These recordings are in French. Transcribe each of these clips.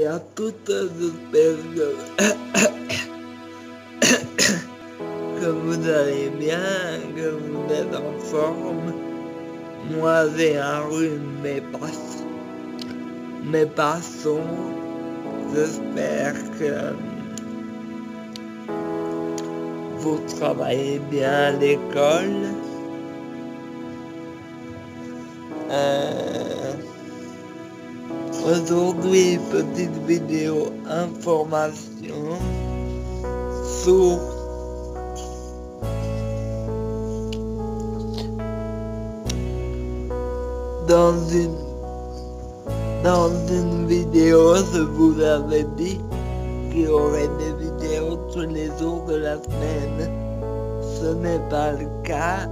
Et à toutes, j'espère que, que vous allez bien, que vous êtes en forme. Moi, j'ai un rhume, mais pas, mais passons. J'espère que vous travaillez bien à l'école. Euh, Aujourd'hui, petite vidéo information sur dans une dans une vidéo, je vous avais dit qu'il y aurait des vidéos tous les jours de la semaine. Ce n'est pas le cas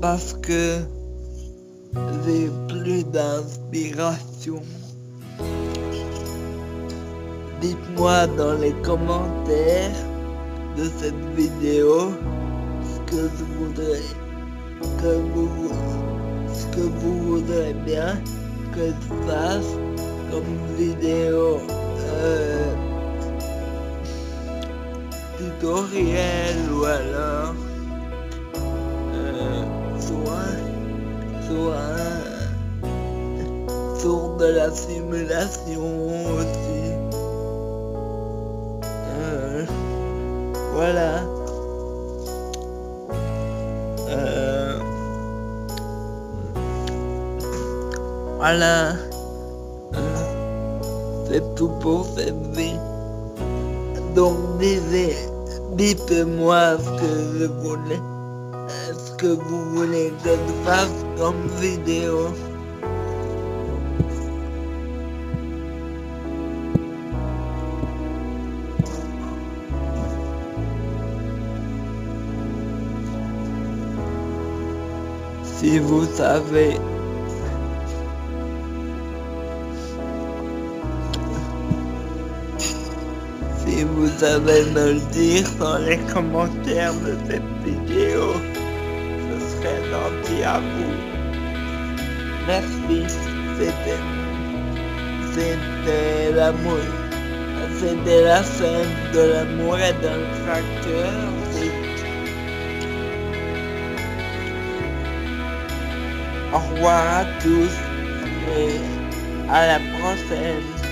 parce que j'ai plus d'inspiration. Dites-moi dans les commentaires de cette vidéo ce que je voudrais que vous ce que vous voudrez bien que je fasse comme vidéo euh, tutoriel ou alors euh, sur de la simulation aussi. Euh, voilà. Euh, voilà. C'est tout pour cette vie. Donc dites-moi ce que je voulais, ce que vous voulez que je fasse comme vidéo? Si vous savez si vous savez me le dire dans les commentaires de cette vidéo, ce serait gentil à vous. Merci, c'était c'était l'amour. C'était la scène de l'amour et d'un tracteur. Au revoir à tous et à la prochaine.